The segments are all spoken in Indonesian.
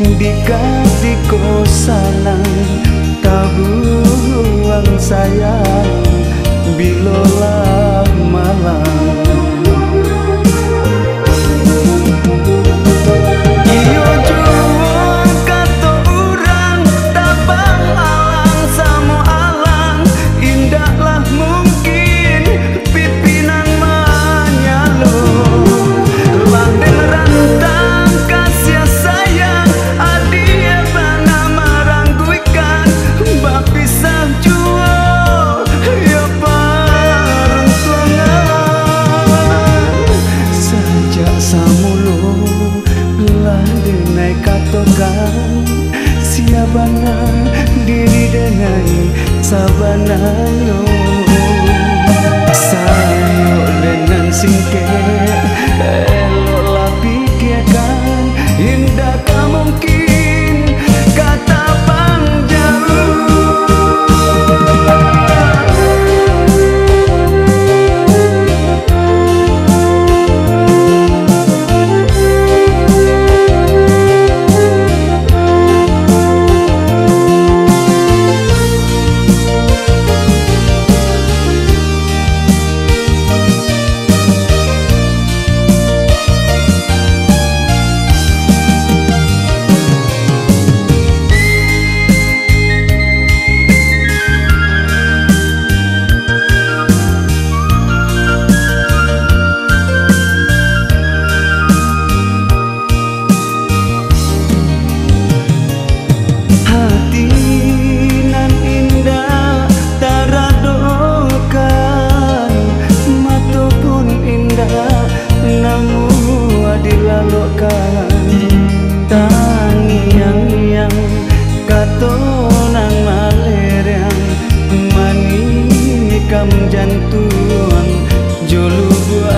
dikasih kosanan tabuh uang saya bilang sabana diri dengan sabana yo sayo dengan singke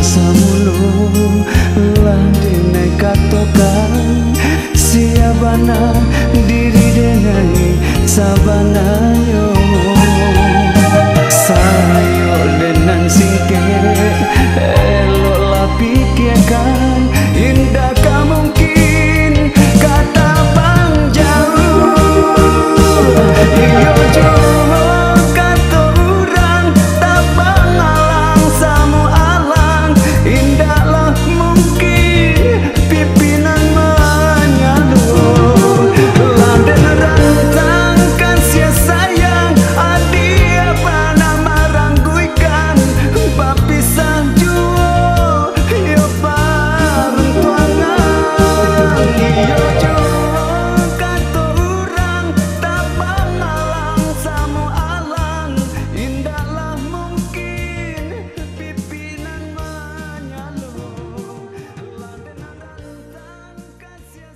samululah dineka tokang. Siabana diri denai sabana